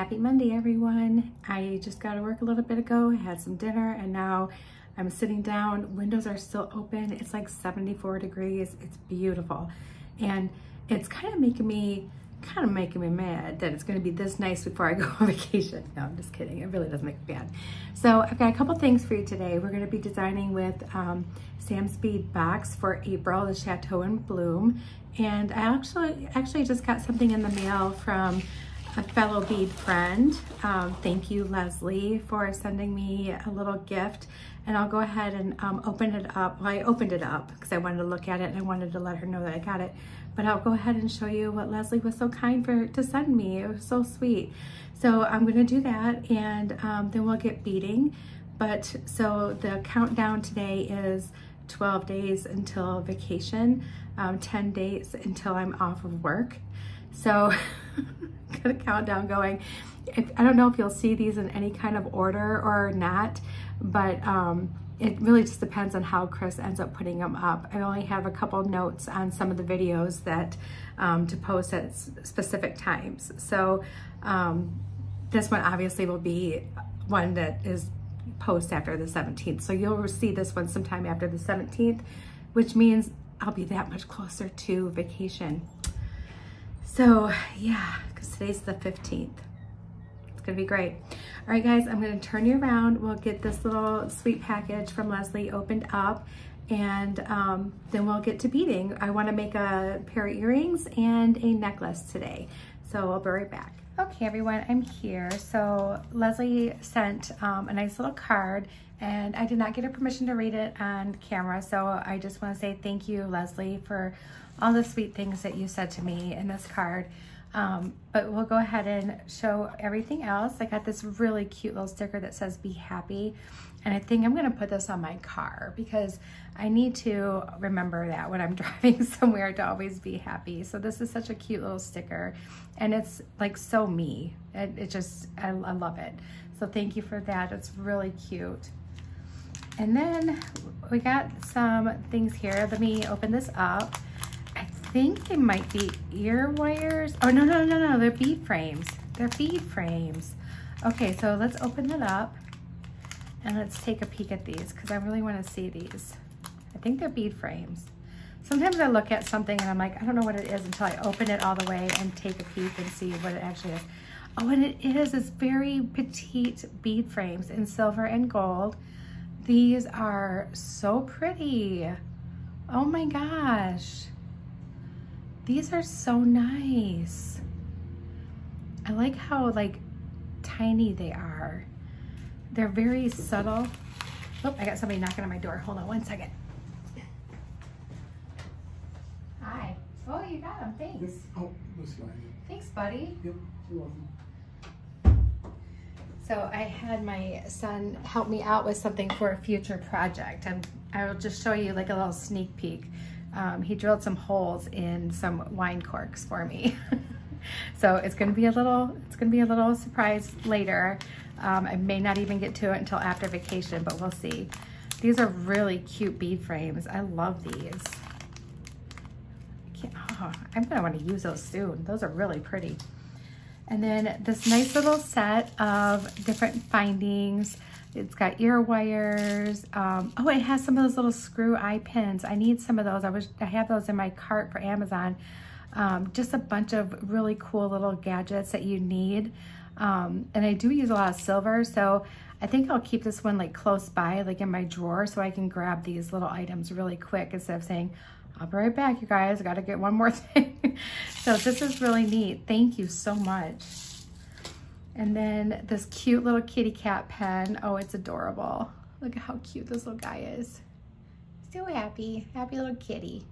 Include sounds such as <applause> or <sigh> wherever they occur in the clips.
Happy Monday, everyone. I just got to work a little bit ago, I had some dinner, and now I'm sitting down. Windows are still open. It's like 74 degrees. It's beautiful. And it's kind of making me, kind of making me mad that it's going to be this nice before I go on <laughs> vacation. No, I'm just kidding. It really doesn't make me mad. So I've got a couple things for you today. We're going to be designing with um, Sam's Bead box for April, the Chateau in Bloom. And I actually, actually just got something in the mail from a fellow bead friend. Um, thank you, Leslie, for sending me a little gift. And I'll go ahead and um, open it up. Well, I opened it up because I wanted to look at it and I wanted to let her know that I got it. But I'll go ahead and show you what Leslie was so kind for to send me. It was so sweet. So I'm gonna do that and um, then we'll get beading. But so the countdown today is 12 days until vacation, um, 10 days until I'm off of work. So <laughs> <laughs> got a countdown going. If, I don't know if you'll see these in any kind of order or not, but um, it really just depends on how Chris ends up putting them up. I only have a couple notes on some of the videos that um, to post at specific times. So um, this one obviously will be one that is post after the 17th. So you'll see this one sometime after the 17th, which means I'll be that much closer to vacation. So yeah, because today's the 15th. It's gonna be great. All right guys, I'm gonna turn you around. We'll get this little sweet package from Leslie opened up and um, then we'll get to beading. I wanna make a pair of earrings and a necklace today. So I'll be right back. Okay everyone, I'm here. So Leslie sent um, a nice little card and I did not get her permission to read it on camera. So I just wanna say thank you, Leslie, for all the sweet things that you said to me in this card. Um, but we'll go ahead and show everything else. I got this really cute little sticker that says be happy. And I think I'm gonna put this on my car because I need to remember that when I'm <laughs> driving somewhere to always be happy. So this is such a cute little sticker and it's like so me. It, it just, I, I love it. So thank you for that. It's really cute. And then we got some things here. Let me open this up think they might be ear wires. Oh, no, no, no, no, they're bead frames. They're bead frames. Okay, so let's open it up and let's take a peek at these because I really want to see these. I think they're bead frames. Sometimes I look at something and I'm like, I don't know what it is until I open it all the way and take a peek and see what it actually is. Oh, and it is, it's very petite bead frames in silver and gold. These are so pretty. Oh my gosh. These are so nice. I like how like tiny they are. They're very subtle. Oh, I got somebody knocking on my door. Hold on one second. Hi. Oh, you got them. Thanks. Oh, this way. Thanks, buddy. Yep, you're welcome. So I had my son help me out with something for a future project. And I'll just show you like a little sneak peek um, he drilled some holes in some wine corks for me. <laughs> so it's gonna be a little, it's gonna be a little surprise later. Um, I may not even get to it until after vacation, but we'll see. These are really cute bead frames. I love these. Oh, I'm gonna wanna use those soon. Those are really pretty. And then this nice little set of different findings. It's got ear wires. Um, oh, it has some of those little screw eye pins. I need some of those. I was I have those in my cart for Amazon. Um, just a bunch of really cool little gadgets that you need. Um, and I do use a lot of silver, so I think I'll keep this one like close by, like in my drawer, so I can grab these little items really quick instead of saying, I'll be right back, you guys. I gotta get one more <laughs> thing. so this is really neat. Thank you so much. And then this cute little kitty cat pen. Oh, it's adorable. Look at how cute this little guy is. So happy, happy little kitty.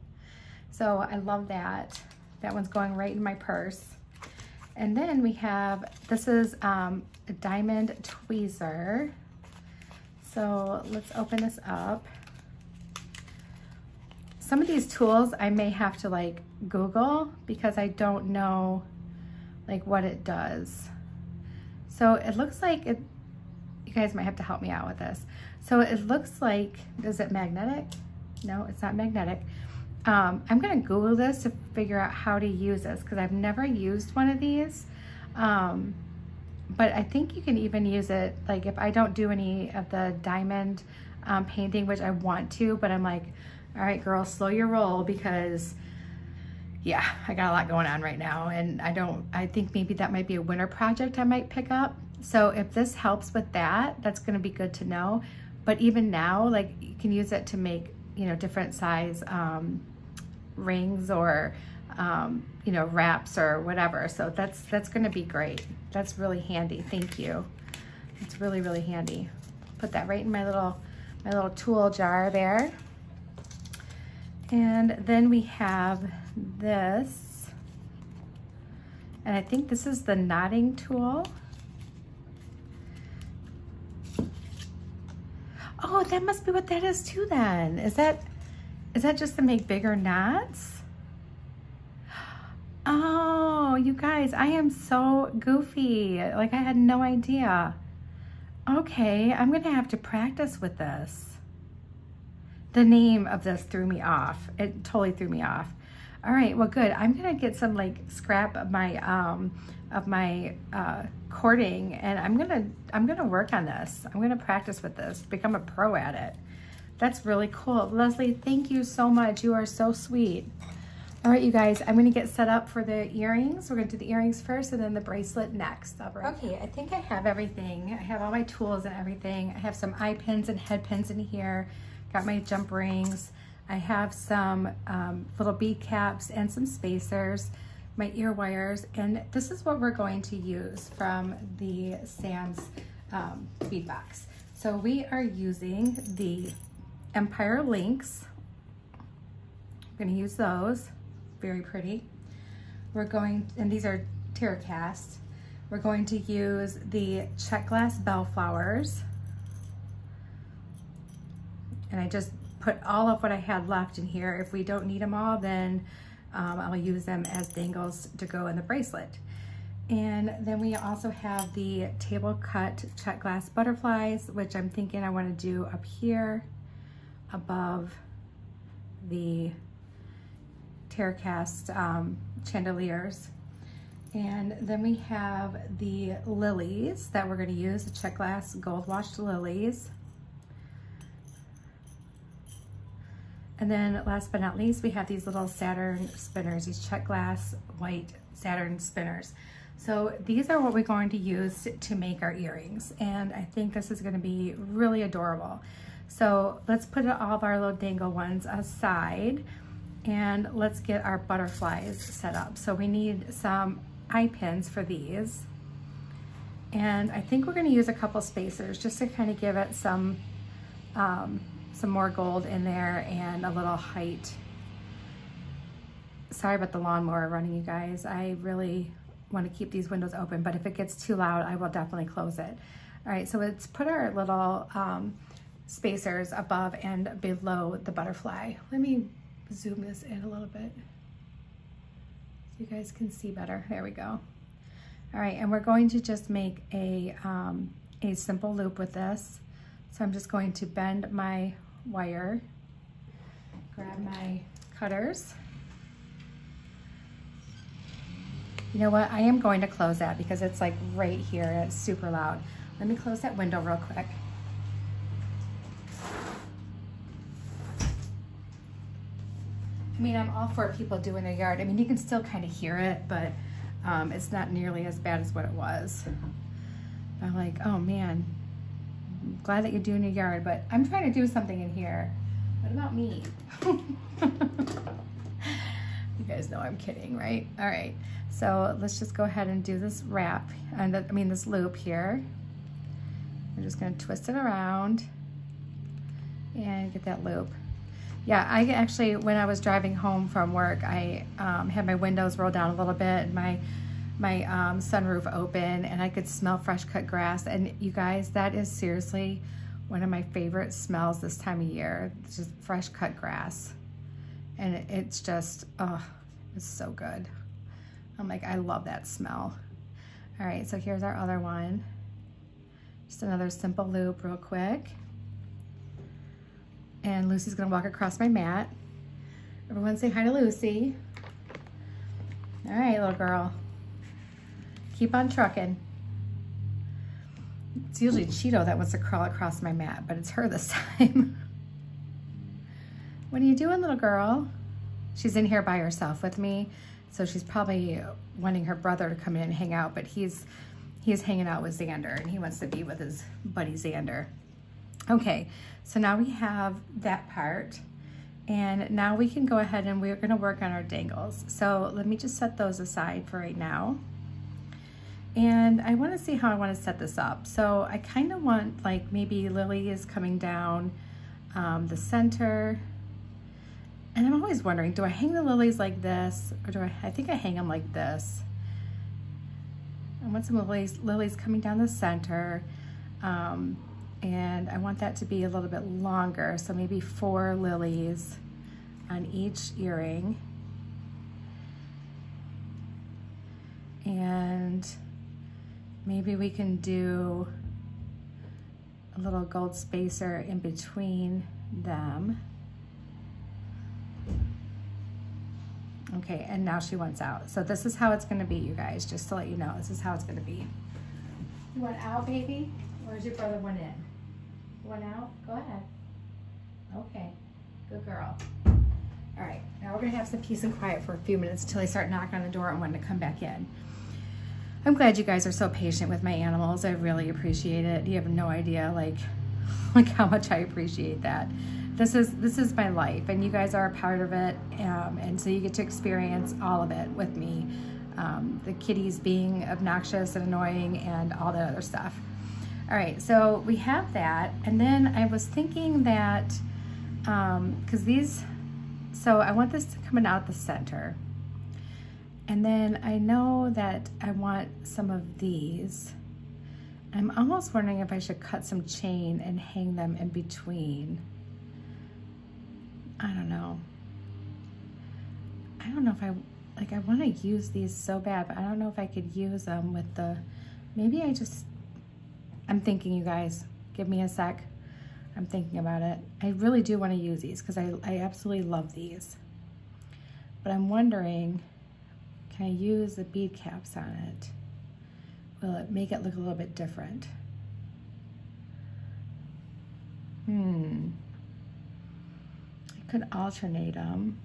So I love that. That one's going right in my purse. And then we have, this is um, a diamond tweezer. So let's open this up. Some of these tools I may have to like Google because I don't know like what it does. So it looks like it, you guys might have to help me out with this. So it looks like, is it magnetic? No, it's not magnetic. Um, I'm gonna Google this to figure out how to use this because I've never used one of these. Um, but I think you can even use it, like if I don't do any of the diamond um, painting, which I want to, but I'm like, all right, girl, slow your roll because yeah, I got a lot going on right now. And I don't, I think maybe that might be a winter project I might pick up. So if this helps with that, that's gonna be good to know. But even now, like you can use it to make, you know, different size um, rings or, um, you know, wraps or whatever. So that's, that's gonna be great. That's really handy, thank you. It's really, really handy. Put that right in my little, my little tool jar there. And then we have this, and I think this is the knotting tool. Oh, that must be what that is too then. Is that, is that just to make bigger knots? Oh, you guys, I am so goofy. Like I had no idea. Okay, I'm gonna have to practice with this. The name of this threw me off. It totally threw me off. All right, well, good. I'm gonna get some like scrap of my um, of my uh, cording, and I'm gonna I'm gonna work on this. I'm gonna practice with this, become a pro at it. That's really cool. Leslie, thank you so much. You are so sweet. All right, you guys, I'm gonna get set up for the earrings. We're gonna do the earrings first and then the bracelet next. Okay, I think I have everything. I have all my tools and everything. I have some eye pins and head pins in here. Got my jump rings. I have some um, little bead caps and some spacers, my ear wires, and this is what we're going to use from the Sam's um, bead box. So we are using the Empire Links. I'm gonna use those, very pretty. We're going, and these are tear Terracast. We're going to use the Czech Glass Bellflowers. And I just put all of what I had left in here. If we don't need them all, then um, I'll use them as dangles to go in the bracelet. And then we also have the table cut Czech glass butterflies, which I'm thinking I wanna do up here above the Terracast um, chandeliers. And then we have the lilies that we're gonna use, the Czech glass gold washed lilies. And then last but not least, we have these little Saturn spinners, these Czech glass white Saturn spinners. So these are what we're going to use to make our earrings. And I think this is gonna be really adorable. So let's put all of our little dangle ones aside and let's get our butterflies set up. So we need some eye pins for these. And I think we're gonna use a couple spacers just to kind of give it some um, some more gold in there and a little height. Sorry about the lawnmower running, you guys. I really want to keep these windows open, but if it gets too loud, I will definitely close it. All right, so let's put our little um, spacers above and below the butterfly. Let me zoom this in a little bit so you guys can see better. There we go. All right, and we're going to just make a, um, a simple loop with this. So I'm just going to bend my wire, grab my cutters. You know what, I am going to close that because it's like right here, it's super loud. Let me close that window real quick. I mean, I'm all for people doing their yard. I mean, you can still kind of hear it, but um, it's not nearly as bad as what it was. I'm like, oh man, glad that you're doing your yard, but I'm trying to do something in here. What about me? <laughs> you guys know I'm kidding, right? All right, so let's just go ahead and do this wrap, and I mean this loop here. We're just gonna twist it around and get that loop. Yeah, I actually, when I was driving home from work, I um, had my windows rolled down a little bit and my my um, sunroof open and I could smell fresh cut grass. And you guys, that is seriously one of my favorite smells this time of year. It's just fresh cut grass. And it's just, oh, it's so good. I'm like, I love that smell. All right, so here's our other one. Just another simple loop real quick. And Lucy's gonna walk across my mat. Everyone say hi to Lucy. All right, little girl. Keep on trucking. It's usually Cheeto that wants to crawl across my mat, but it's her this <laughs> time. what are you doing, little girl? She's in here by herself with me, so she's probably wanting her brother to come in and hang out, but he's he's hanging out with Xander, and he wants to be with his buddy Xander. Okay, so now we have that part. And now we can go ahead and we're gonna work on our dangles. So let me just set those aside for right now. And I wanna see how I wanna set this up. So I kinda want like maybe Lily is coming down um, the center. And I'm always wondering, do I hang the lilies like this? Or do I, I think I hang them like this. I want some lilies, lilies coming down the center. Um, and I want that to be a little bit longer. So maybe four lilies on each earring. And maybe we can do a little gold spacer in between them. Okay, and now she wants out. So this is how it's gonna be, you guys, just to let you know, this is how it's gonna be. You want out, baby? Where's your brother went in? Went out? Go ahead. Okay, good girl. All right, now we're gonna have some peace and quiet for a few minutes until they start knocking on the door and wanting to come back in. I'm glad you guys are so patient with my animals. I really appreciate it. You have no idea like, <laughs> like how much I appreciate that. This is this is my life and you guys are a part of it um, and so you get to experience all of it with me. Um, the kitties being obnoxious and annoying and all that other stuff. All right, so we have that. And then I was thinking that, because um, these, so I want this to come out the center. And then I know that I want some of these. I'm almost wondering if I should cut some chain and hang them in between. I don't know. I don't know if I, like I want to use these so bad, but I don't know if I could use them with the, maybe I just I'm thinking, you guys, give me a sec. I'm thinking about it. I really do want to use these because I, I absolutely love these. But I'm wondering, can I use the bead caps on it? Will it make it look a little bit different? Hmm. I could alternate them.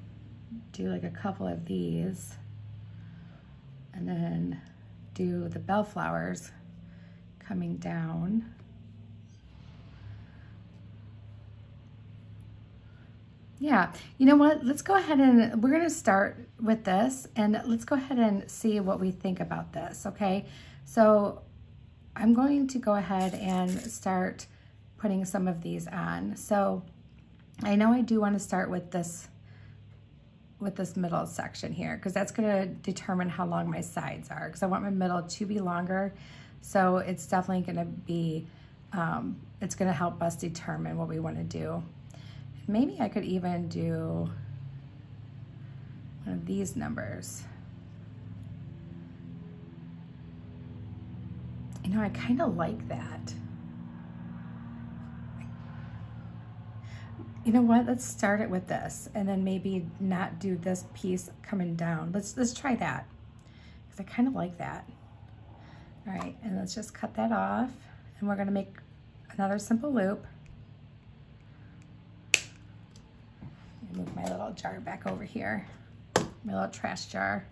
Do like a couple of these. And then do the bellflowers coming down. Yeah, you know what? Let's go ahead and we're going to start with this and let's go ahead and see what we think about this, okay? So I'm going to go ahead and start putting some of these on. So I know I do want to start with this with this middle section here because that's going to determine how long my sides are because I want my middle to be longer so it's definitely gonna be, um, it's gonna help us determine what we wanna do. Maybe I could even do one of these numbers. You know, I kind of like that. You know what? Let's start it with this and then maybe not do this piece coming down. Let's let's try that because I kind of like that. All right, and let's just cut that off. And we're gonna make another simple loop. Move my little jar back over here, my little trash jar.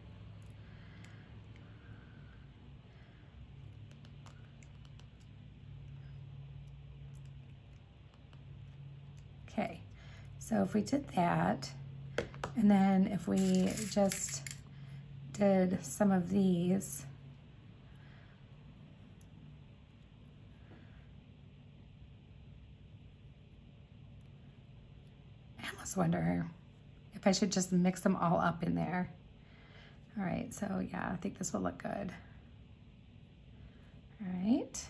Okay, so if we did that, and then if we just did some of these, wonder if I should just mix them all up in there. All right, so yeah, I think this will look good. All right.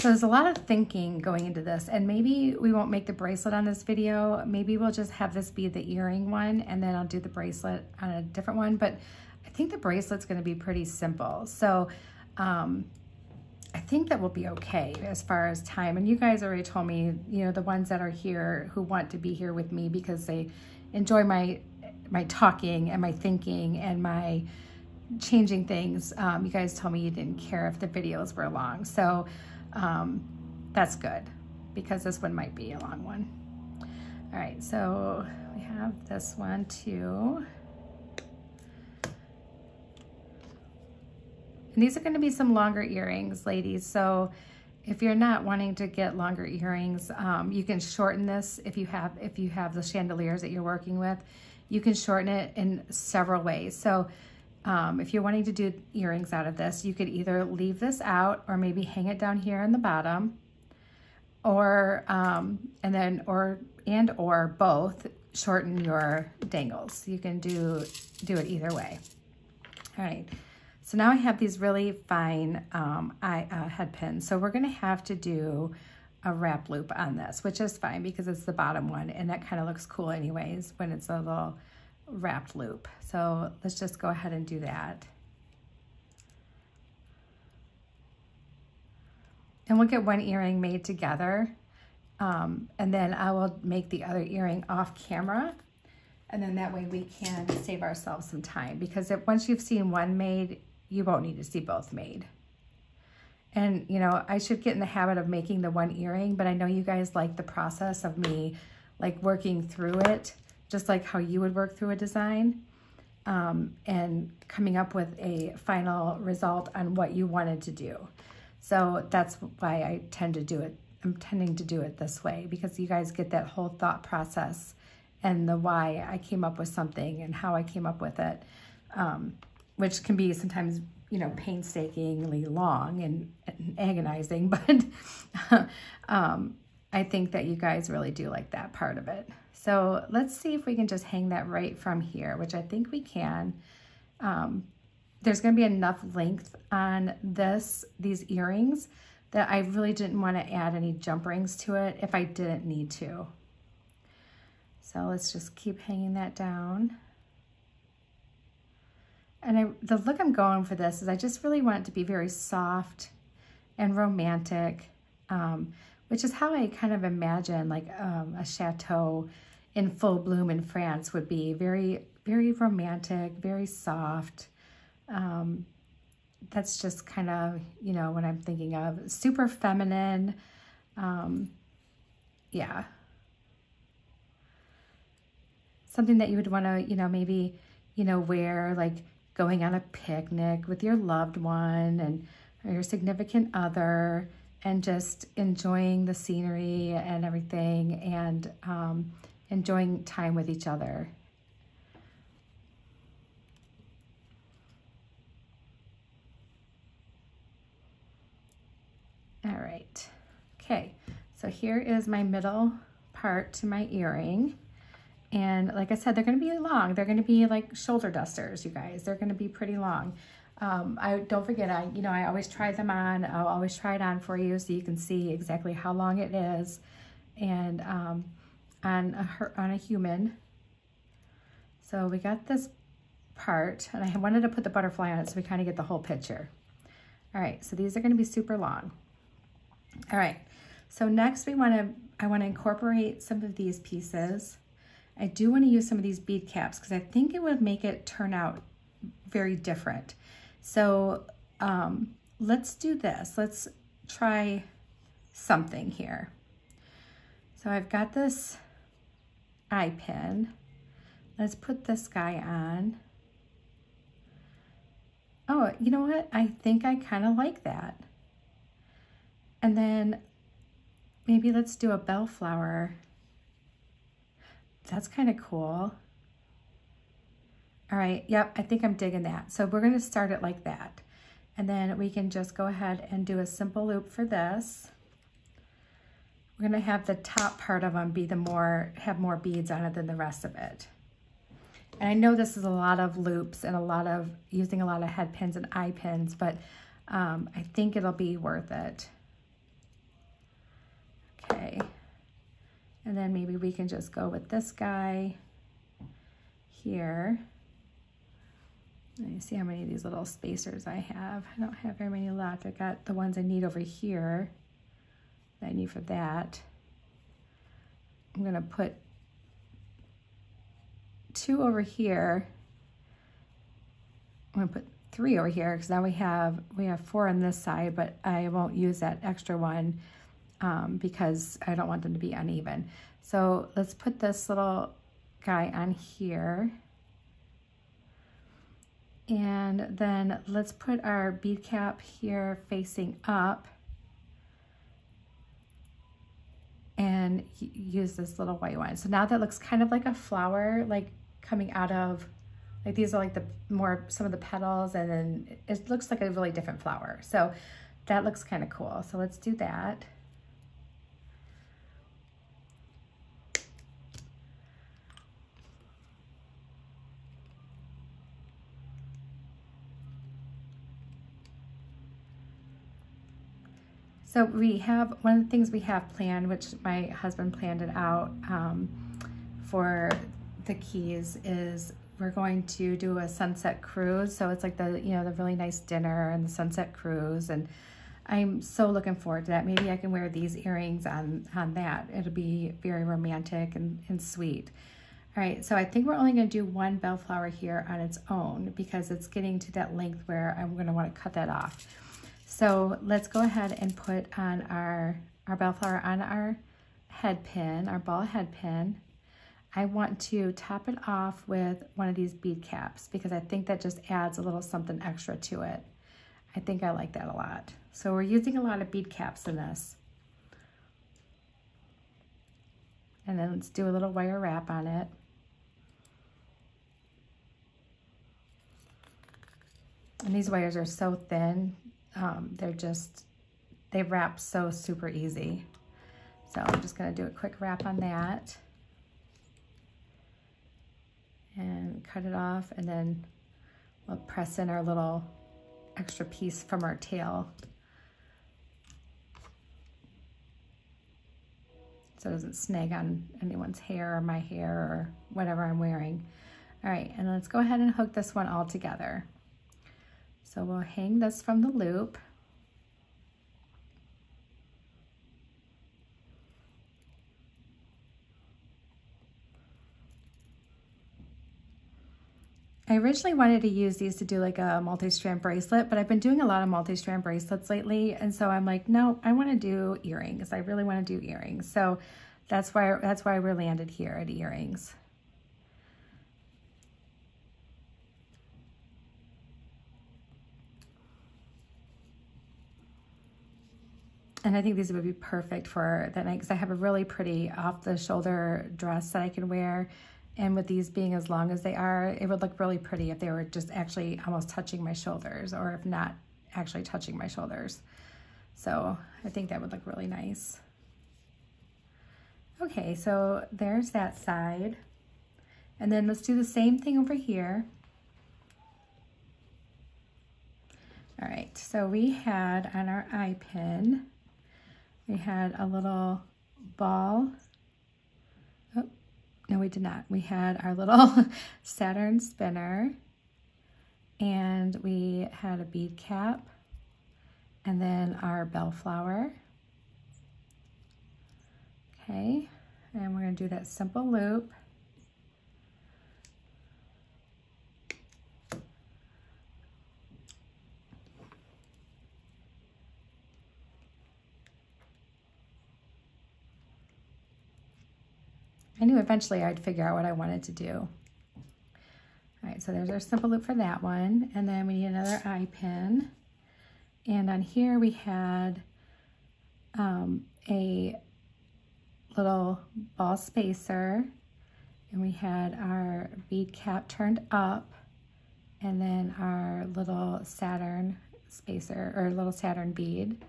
So there's a lot of thinking going into this and maybe we won't make the bracelet on this video. Maybe we'll just have this be the earring one and then I'll do the bracelet on a different one. But I think the bracelet's gonna be pretty simple. So um, I think that will be okay as far as time. And you guys already told me, you know, the ones that are here who want to be here with me because they enjoy my my talking and my thinking and my changing things. Um, you guys told me you didn't care if the videos were long. So um, that's good because this one might be a long one. All right, so we have this one too. And these are gonna be some longer earrings, ladies. So if you're not wanting to get longer earrings, um, you can shorten this if you have if you have the chandeliers that you're working with. You can shorten it in several ways. So um, if you're wanting to do earrings out of this, you could either leave this out or maybe hang it down here in the bottom or, um, and then, or, and or both shorten your dangles. You can do, do it either way. All right. So now I have these really fine um, eye, uh, head pins. So we're going to have to do a wrap loop on this, which is fine because it's the bottom one and that kind of looks cool anyways when it's a little wrapped loop. So let's just go ahead and do that. And we'll get one earring made together. Um, and then I will make the other earring off camera. And then that way we can save ourselves some time because if, once you've seen one made, you won't need to see both made. And, you know, I should get in the habit of making the one earring, but I know you guys like the process of me like working through it just like how you would work through a design um, and coming up with a final result on what you wanted to do. So that's why I tend to do it. I'm tending to do it this way because you guys get that whole thought process and the why I came up with something and how I came up with it, um, which can be sometimes, you know, painstakingly long and, and agonizing, <laughs> but um, I think that you guys really do like that part of it. So let's see if we can just hang that right from here, which I think we can. Um, there's going to be enough length on this, these earrings, that I really didn't want to add any jump rings to it if I didn't need to. So let's just keep hanging that down. And I, the look I'm going for this is I just really want it to be very soft and romantic, um, which is how I kind of imagine like um, a chateau in full bloom in France would be very, very romantic, very soft. Um, that's just kind of, you know, what I'm thinking of. Super feminine. Um, yeah. Something that you would want to, you know, maybe, you know, wear like going on a picnic with your loved one and your significant other and just enjoying the scenery and everything and um, enjoying time with each other. All right, okay, so here is my middle part to my earring. And like I said, they're gonna be long. They're gonna be like shoulder dusters, you guys. They're gonna be pretty long. Um, I don't forget, I you know, I always try them on. I'll always try it on for you so you can see exactly how long it is. And um, on a, on a human. So we got this part, and I wanted to put the butterfly on it so we kind of get the whole picture. All right, so these are gonna be super long. All right, so next we wanna, I wanna incorporate some of these pieces. I do wanna use some of these bead caps because I think it would make it turn out very different. So um, let's do this. Let's try something here. So I've got this eye pin. Let's put this guy on. Oh, you know what? I think I kind of like that. And then maybe let's do a bellflower. That's kind of cool. All right, yep, I think I'm digging that. So we're gonna start it like that. And then we can just go ahead and do a simple loop for this. We're gonna have the top part of them be the more, have more beads on it than the rest of it. And I know this is a lot of loops and a lot of, using a lot of head pins and eye pins, but um, I think it'll be worth it. Okay. And then maybe we can just go with this guy here. Let me see how many of these little spacers I have. I don't have very many left. I got the ones I need over here that I need for that. I'm gonna put two over here. I'm gonna put three over here because now we have we have four on this side, but I won't use that extra one um, because I don't want them to be uneven. So let's put this little guy on here. And then let's put our bead cap here facing up and use this little white one. So now that looks kind of like a flower, like coming out of, like these are like the more, some of the petals and then it looks like a really different flower. So that looks kind of cool. So let's do that. So we have, one of the things we have planned, which my husband planned it out um, for the Keys is we're going to do a sunset cruise. So it's like the, you know, the really nice dinner and the sunset cruise. And I'm so looking forward to that. Maybe I can wear these earrings on, on that. It'll be very romantic and, and sweet. All right, so I think we're only gonna do one bellflower here on its own because it's getting to that length where I'm gonna wanna cut that off. So let's go ahead and put on our, our bellflower on our head pin, our ball head pin. I want to top it off with one of these bead caps because I think that just adds a little something extra to it. I think I like that a lot. So we're using a lot of bead caps in this. And then let's do a little wire wrap on it. And these wires are so thin, um, they're just, they wrap so super easy. So I'm just gonna do a quick wrap on that and cut it off and then we'll press in our little extra piece from our tail. So it doesn't snag on anyone's hair or my hair or whatever I'm wearing. All right, and let's go ahead and hook this one all together. So we'll hang this from the loop. I originally wanted to use these to do like a multi-strand bracelet, but I've been doing a lot of multi-strand bracelets lately. And so I'm like, no, I want to do earrings. I really want to do earrings. So that's why, that's why we landed here at earrings. And I think these would be perfect for that night because I have a really pretty off the shoulder dress that I can wear. And with these being as long as they are, it would look really pretty if they were just actually almost touching my shoulders or if not actually touching my shoulders. So I think that would look really nice. Okay, so there's that side. And then let's do the same thing over here. All right, so we had on our eye pin, we had a little ball. Oh, no, we did not. We had our little <laughs> Saturn spinner and we had a bead cap and then our bellflower. Okay, and we're gonna do that simple loop. I knew eventually I'd figure out what I wanted to do. All right, so there's our simple loop for that one. And then we need another eye pin. And on here we had um, a little ball spacer and we had our bead cap turned up and then our little Saturn spacer or little Saturn bead.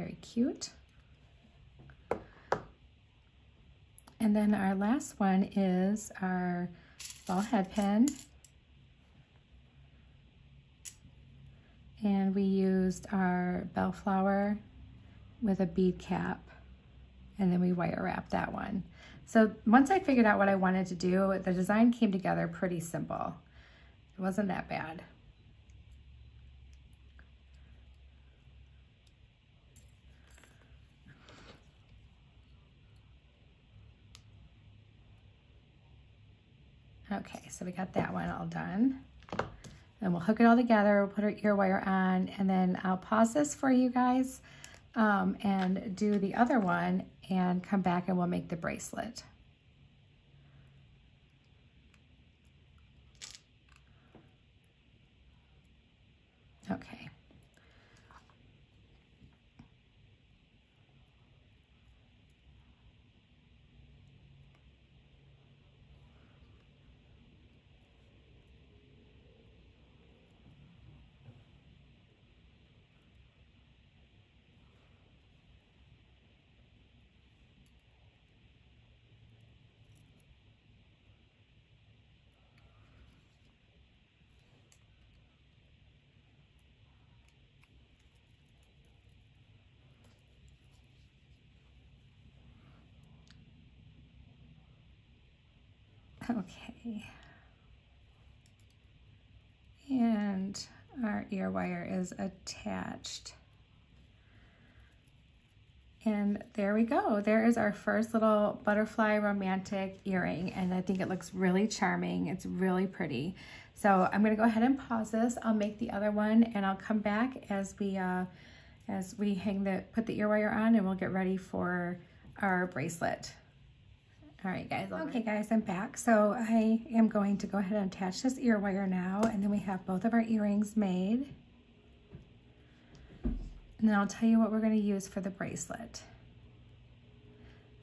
Very cute. And then our last one is our ball head pin. And we used our bellflower with a bead cap and then we wire wrap that one. So once I figured out what I wanted to do, the design came together pretty simple. It wasn't that bad. Okay, so we got that one all done. And we'll hook it all together, we'll put our ear wire on, and then I'll pause this for you guys um, and do the other one and come back and we'll make the bracelet. Okay. Okay. And our ear wire is attached. And there we go. There is our first little butterfly romantic earring. And I think it looks really charming. It's really pretty. So I'm gonna go ahead and pause this. I'll make the other one and I'll come back as we uh, as we hang the, put the ear wire on and we'll get ready for our bracelet. All right, guys. Okay, guys, I'm back. So I am going to go ahead and attach this ear wire now, and then we have both of our earrings made. And then I'll tell you what we're going to use for the bracelet.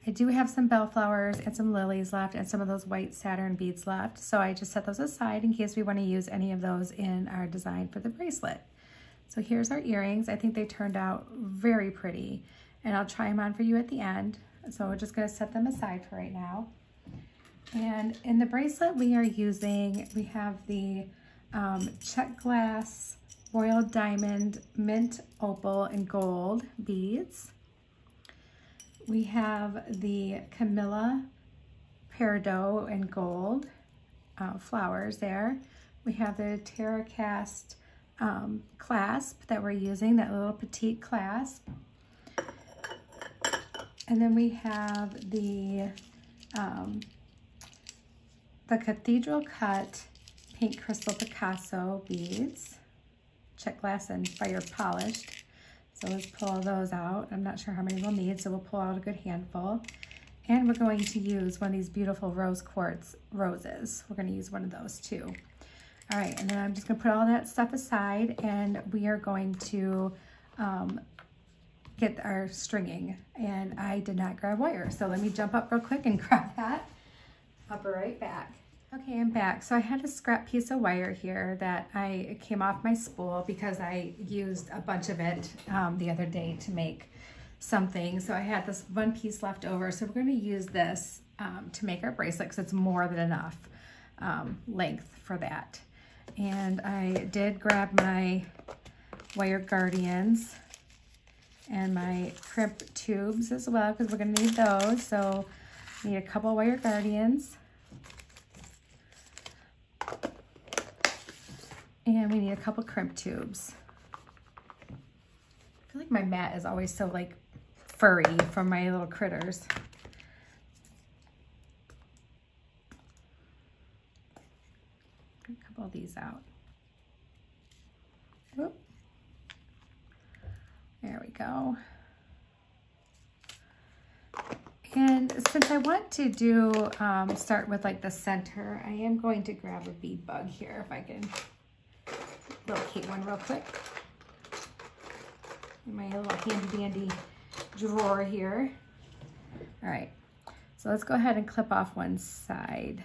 I do have some bellflowers and some lilies left and some of those white Saturn beads left. So I just set those aside in case we want to use any of those in our design for the bracelet. So here's our earrings. I think they turned out very pretty. And I'll try them on for you at the end. So we're just gonna set them aside for right now. And in the bracelet we are using, we have the um, Czech glass royal diamond mint opal and gold beads. We have the Camilla peridot and gold uh, flowers there. We have the TerraCast um, clasp that we're using, that little petite clasp. And then we have the, um, the Cathedral Cut Pink Crystal Picasso beads, Czech glass and fire polished. So let's pull those out. I'm not sure how many we'll need, so we'll pull out a good handful. And we're going to use one of these beautiful rose quartz roses. We're gonna use one of those too. All right, and then I'm just gonna put all that stuff aside and we are going to um, get our stringing and I did not grab wire. So let me jump up real quick and <laughs> grab that. I'll right back. Okay, I'm back. So I had a scrap piece of wire here that I came off my spool because I used a bunch of it um, the other day to make something. So I had this one piece left over. So we're gonna use this um, to make our bracelet because it's more than enough um, length for that. And I did grab my wire guardians and my crimp tubes as well because we're going to need those. So need a couple wire guardians. And we need a couple crimp tubes. I feel like my mat is always so like furry from my little critters. A couple of these out. Oop. There we go. And since I want to do, um, start with like the center, I am going to grab a bead bug here if I can locate one real quick. In my little handy dandy drawer here. All right, so let's go ahead and clip off one side.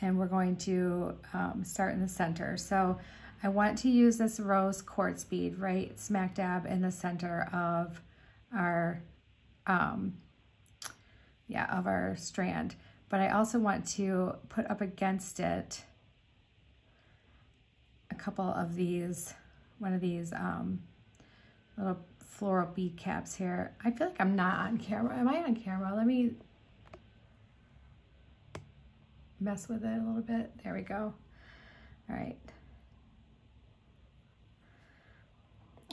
And we're going to um, start in the center. So I want to use this rose quartz bead right smack dab in the center of our, um, yeah, of our strand. But I also want to put up against it a couple of these, one of these um, little floral bead caps here. I feel like I'm not on camera. Am I on camera? Let me mess with it a little bit. There we go. All right.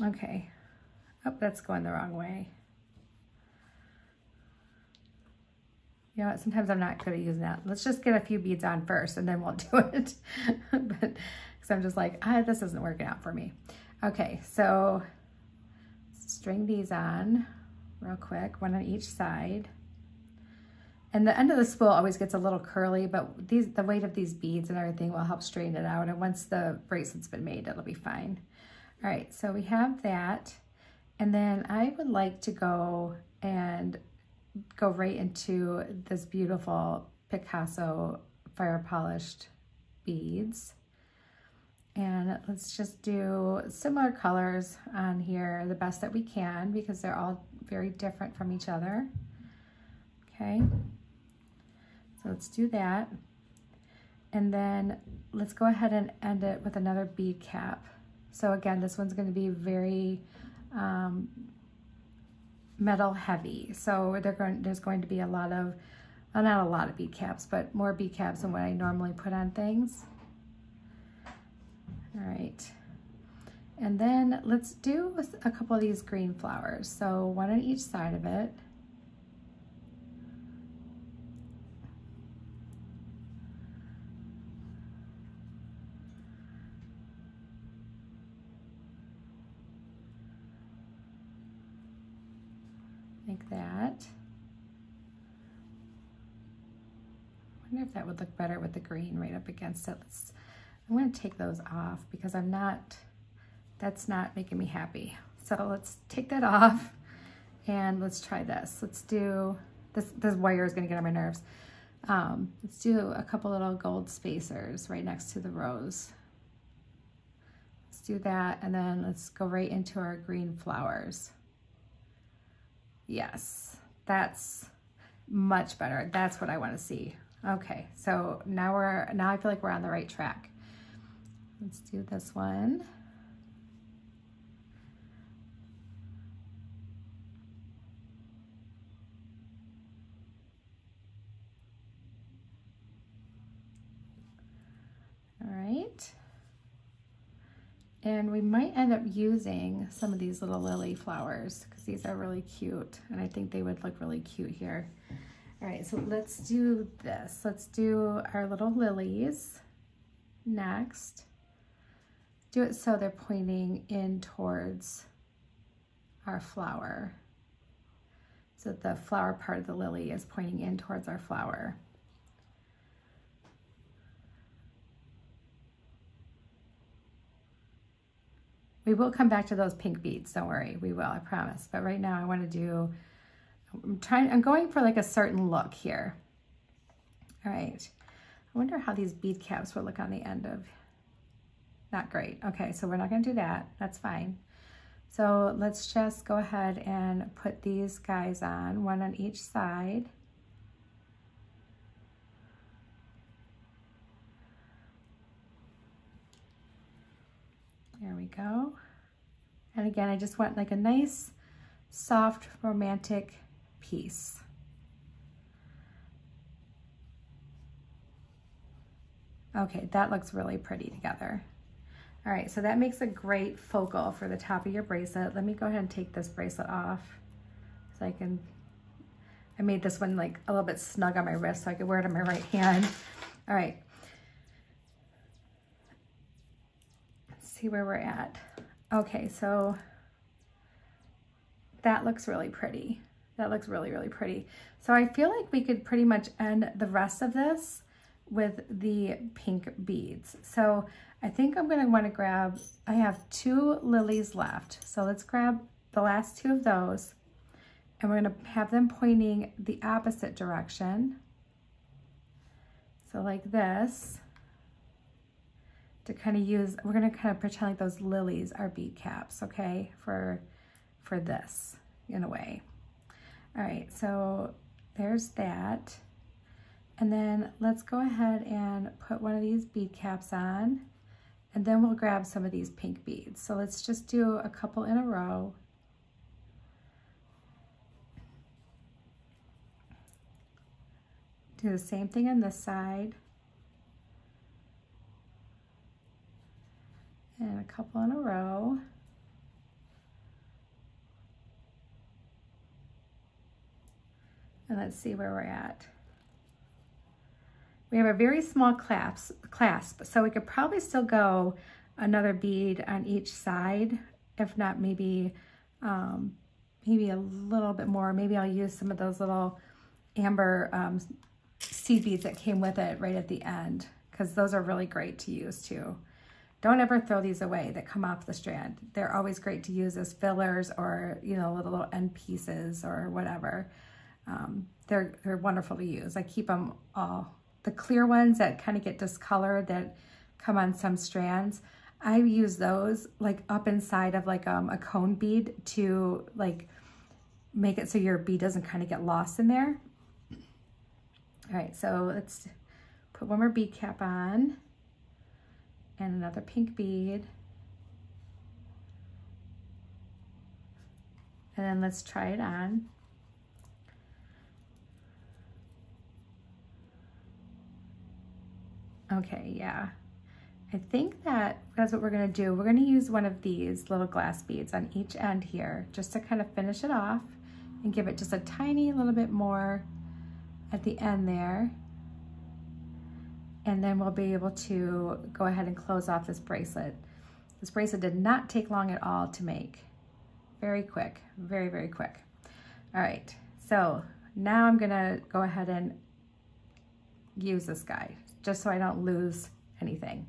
Okay. Oh, that's going the wrong way. You know what, sometimes I'm not good at using that. Let's just get a few beads on first and then we'll <laughs> do it. but, because I'm just like, ah, this isn't working out for me. Okay, so string these on real quick, one on each side. And the end of the spool always gets a little curly, but these the weight of these beads and everything will help straighten it out. And once the bracelet's been made, it'll be fine. All right, so we have that. And then I would like to go and go right into this beautiful Picasso fire polished beads. And let's just do similar colors on here, the best that we can, because they're all very different from each other. Okay, so let's do that. And then let's go ahead and end it with another bead cap. So again, this one's gonna be very um, metal heavy. So going, there's going to be a lot of, well, not a lot of bead caps, but more bead caps than what I normally put on things. All right. And then let's do a couple of these green flowers. So one on each side of it. Like that. I wonder if that would look better with the green right up against it. Let's I'm to take those off because I'm not, that's not making me happy. So let's take that off and let's try this. Let's do, this, this wire is going to get on my nerves. Um, let's do a couple little gold spacers right next to the rose. Let's do that and then let's go right into our green flowers. Yes, that's much better. That's what I want to see. Okay, so now we're, now I feel like we're on the right track. Let's do this one. All right. And we might end up using some of these little lily flowers because these are really cute and I think they would look really cute here. All right, so let's do this. Let's do our little lilies next do it so they're pointing in towards our flower. So the flower part of the lily is pointing in towards our flower. We will come back to those pink beads, don't worry, we will, I promise. But right now I wanna do, I'm trying, I'm going for like a certain look here. All right, I wonder how these bead caps will look on the end of not great. Okay, so we're not gonna do that. That's fine. So let's just go ahead and put these guys on, one on each side. There we go. And again, I just want like a nice, soft, romantic piece. Okay, that looks really pretty together. All right, so that makes a great focal for the top of your bracelet. Let me go ahead and take this bracelet off so I can, I made this one like a little bit snug on my wrist so I could wear it on my right hand. All right. Let's see where we're at. Okay, so that looks really pretty. That looks really, really pretty. So I feel like we could pretty much end the rest of this with the pink beads. So I think I'm gonna wanna grab, I have two lilies left. So let's grab the last two of those and we're gonna have them pointing the opposite direction. So like this, to kind of use, we're gonna kind of pretend like those lilies are bead caps, okay, for, for this in a way. All right, so there's that. And then let's go ahead and put one of these bead caps on. And then we'll grab some of these pink beads. So let's just do a couple in a row. Do the same thing on this side. And a couple in a row. And let's see where we're at. We have a very small clasp, clasp, so we could probably still go another bead on each side, if not maybe, um, maybe a little bit more. Maybe I'll use some of those little amber um, seed beads that came with it right at the end because those are really great to use too. Don't ever throw these away that come off the strand. They're always great to use as fillers or, you know, little, little end pieces or whatever. Um, they're, they're wonderful to use. I keep them all. The clear ones that kind of get discolored that come on some strands, I use those like up inside of like um, a cone bead to like make it so your bead doesn't kind of get lost in there. All right, so let's put one more bead cap on and another pink bead. And then let's try it on. Okay, yeah. I think that that's what we're gonna do. We're gonna use one of these little glass beads on each end here just to kind of finish it off and give it just a tiny little bit more at the end there. And then we'll be able to go ahead and close off this bracelet. This bracelet did not take long at all to make. Very quick, very, very quick. All right, so now I'm gonna go ahead and use this guy just so I don't lose anything.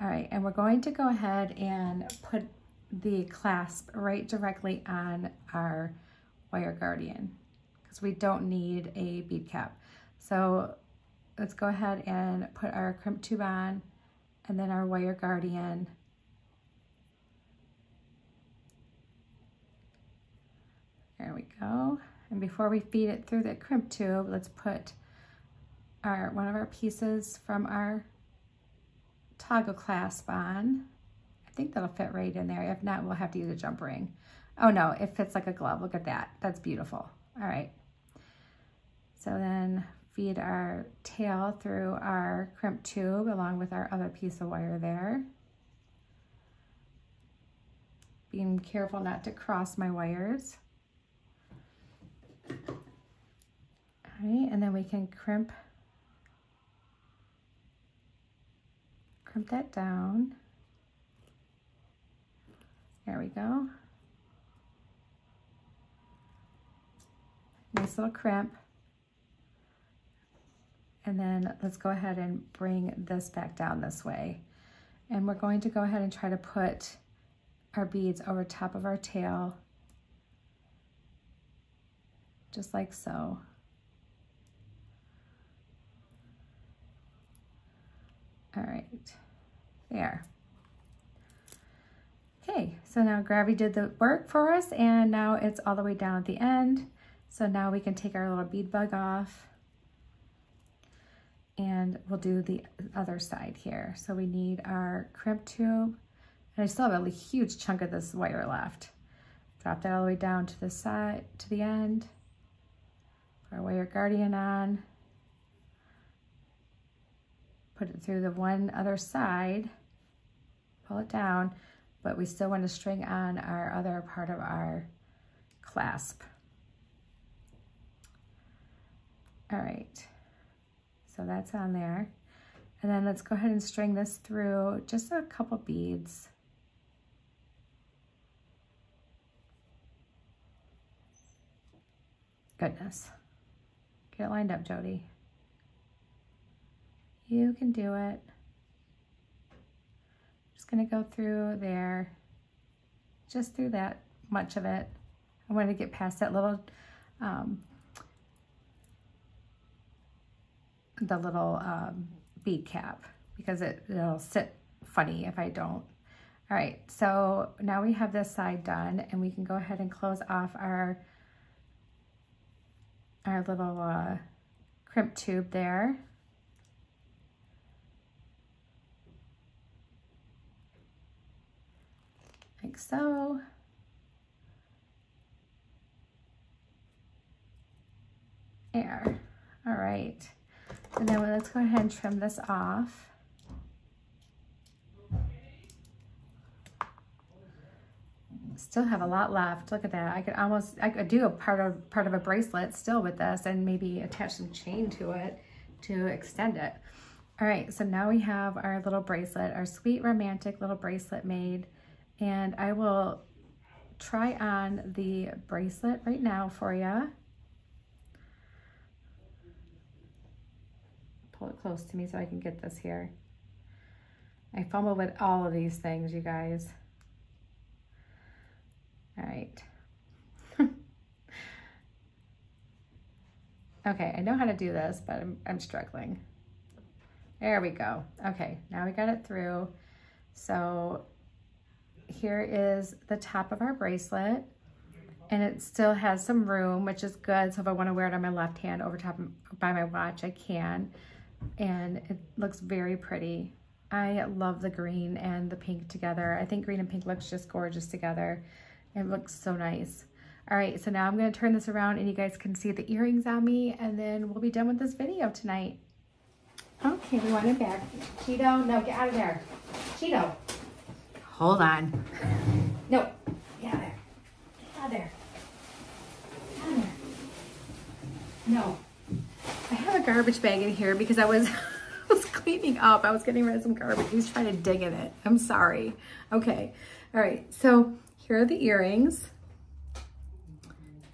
All right, and we're going to go ahead and put the clasp right directly on our wire guardian because we don't need a bead cap. So let's go ahead and put our crimp tube on and then our wire guardian. There we go. And before we feed it through the crimp tube, let's put our one of our pieces from our toggle clasp on. I think that'll fit right in there. If not, we'll have to use a jump ring. Oh no, it fits like a glove. Look at that. That's beautiful. All right. So then feed our tail through our crimp tube along with our other piece of wire there. Being careful not to cross my wires. All right, and then we can crimp crimp that down. There we go. Nice little crimp. And then let's go ahead and bring this back down this way. And we're going to go ahead and try to put our beads over top of our tail, just like so. All right, there. Okay, so now Gravity did the work for us and now it's all the way down at the end. So now we can take our little bead bug off and we'll do the other side here. So we need our crimp tube and I still have a huge chunk of this wire left. Drop that all the way down to the side, to the end. Put our wire guardian on. Put it through the one other side. Pull it down, but we still want to string on our other part of our clasp. All right, so that's on there. And then let's go ahead and string this through just a couple beads. Goodness. Get it lined up, Jody. You can do it. Just gonna go through there, just through that much of it. I want to get past that little um, the little um, bead cap because it, it'll sit funny if I don't. All right, so now we have this side done and we can go ahead and close off our, our little uh, crimp tube there. So. There, all right. And then let's go ahead and trim this off. Still have a lot left. Look at that. I could almost, I could do a part of part of a bracelet still with this and maybe attach some chain to it to extend it. All right, so now we have our little bracelet, our sweet romantic little bracelet made. And I will try on the bracelet right now for you. Pull it close to me so I can get this here. I fumble with all of these things, you guys. All right. <laughs> okay, I know how to do this, but I'm, I'm struggling. There we go. Okay, now we got it through. So here is the top of our bracelet and it still has some room, which is good. So if I want to wear it on my left hand over top by my watch, I can. And it looks very pretty. I love the green and the pink together. I think green and pink looks just gorgeous together. It looks so nice. All right, so now I'm gonna turn this around and you guys can see the earrings on me and then we'll be done with this video tonight. Okay, we want it back. Cheeto, no, get out of there. Cheeto, hold on. No, there. Get out there. Out there. No. I have a garbage bag in here because I was <laughs> was cleaning up. I was getting rid of some garbage. He was trying to dig in it. I'm sorry. Okay. All right. So here are the earrings.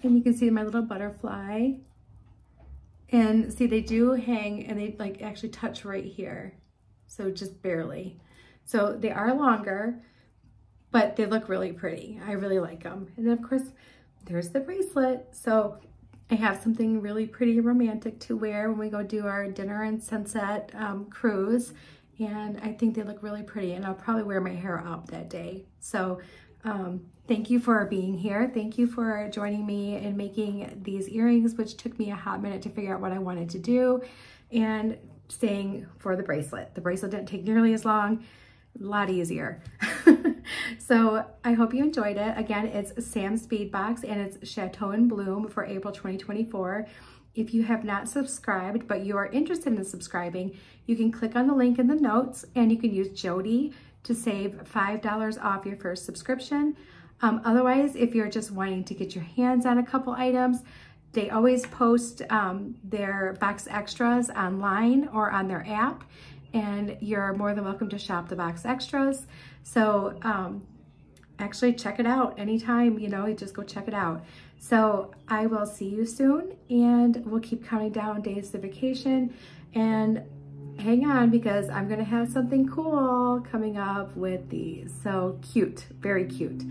And you can see my little butterfly. And see, they do hang and they like actually touch right here. So just barely. So they are longer, but they look really pretty. I really like them. And then of course, there's the bracelet. So I have something really pretty romantic to wear when we go do our dinner and sunset um, cruise. And I think they look really pretty and I'll probably wear my hair up that day. So um, thank you for being here. Thank you for joining me in making these earrings, which took me a hot minute to figure out what I wanted to do and staying for the bracelet. The bracelet didn't take nearly as long, a lot easier. <laughs> so I hope you enjoyed it. Again, it's Sam's Bead Box and it's Chateau in Bloom for April 2024. If you have not subscribed, but you are interested in subscribing, you can click on the link in the notes and you can use Jody to save $5 off your first subscription. Um, otherwise, if you're just wanting to get your hands on a couple items, they always post um, their box extras online or on their app, and you're more than welcome to shop the box extras. So um, actually check it out anytime, you know, just go check it out. So I will see you soon and we'll keep counting down days to vacation and hang on because I'm gonna have something cool coming up with these. So cute, very cute.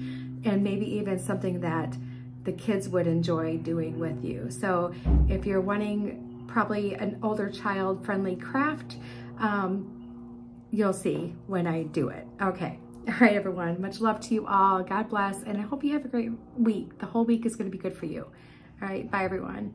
And maybe even something that the kids would enjoy doing with you. So if you're wanting probably an older child friendly craft, um, you'll see when I do it. Okay. All right, everyone. Much love to you all. God bless. And I hope you have a great week. The whole week is going to be good for you. All right. Bye, everyone.